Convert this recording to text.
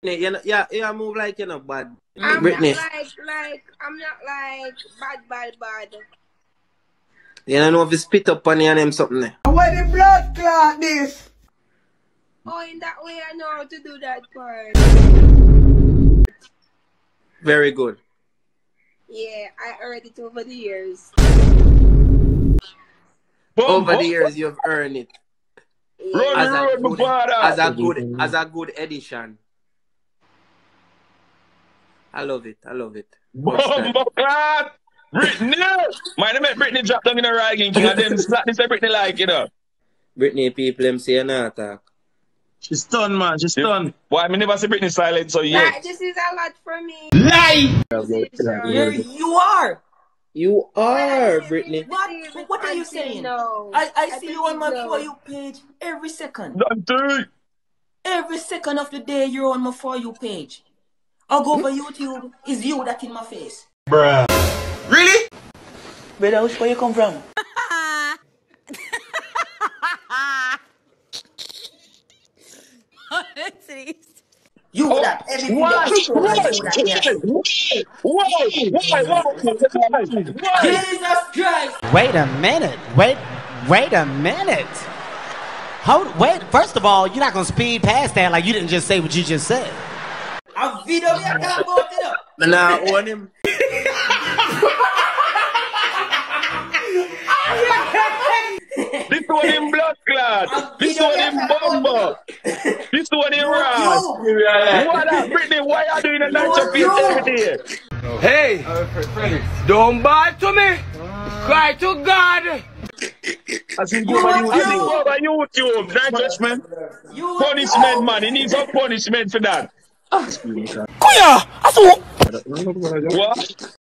You know, yeah, yeah, move like you're not bad. I'm Brittany, not like like I'm not like bad bad bad. you don't know if you spit up on your name something there. Where the blood clot this? Oh, in that way I know how to do that part. Very good. Yeah, I earned it over the years. Over the years, you've earned it Run as a good, as a good, as a good edition. I love it. I love it. Much time. Bumbo clot. Brittany. My name is Brittany drop down in the Rygin King and then slap this Brittany like, you know. Brittany people, them say no attack. She's done, man. She's done. Why I mean, never see Brittany silent, so yeah. That, this is a lot for me. Lie! You're, you are. You are Brittany. What? What are you saying? No. I, I see you on my believe no. For You page every second. Don't do it. Every second of the day, you're on my For You page. I'll go over YouTube. It's you that in my face. Bruh. Really? Brother, which where you come from? You Oh, that. Every video Why? you show Why? me you that. Yes. Why? Why? Why? Why? Jesus Christ. Wait a minute. Wait, wait a minute. Hold, wait. First of all, you're not gonna speed past that like you didn't just say what you just said. A video me I talk about it. up. Nah, own him. This one in blood clot. This one in bumbo. This one in ras. What up, Brittany? Why are you doing a night of it every day? Hey, don't bad to me. Cry to God. As in go over YouTube. Go over YouTube. Night judgment. You Punishment, man. He needs some punishment for that. あ、すみませ我。